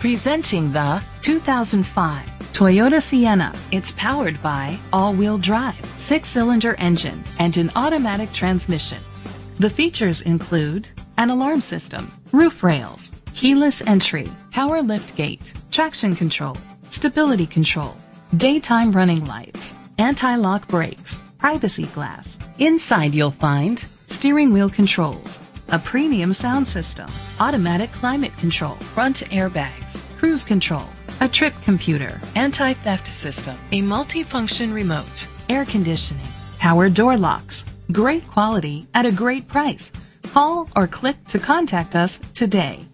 Presenting the 2005 Toyota Sienna. It's powered by all-wheel drive, six-cylinder engine, and an automatic transmission. The features include an alarm system, roof rails, keyless entry, power lift gate, traction control, stability control, daytime running lights, anti-lock brakes, privacy glass. Inside you'll find steering wheel controls, a premium sound system, automatic climate control, front airbags, cruise control, a trip computer, anti-theft system, a multifunction remote, air conditioning, power door locks. Great quality at a great price. Call or click to contact us today.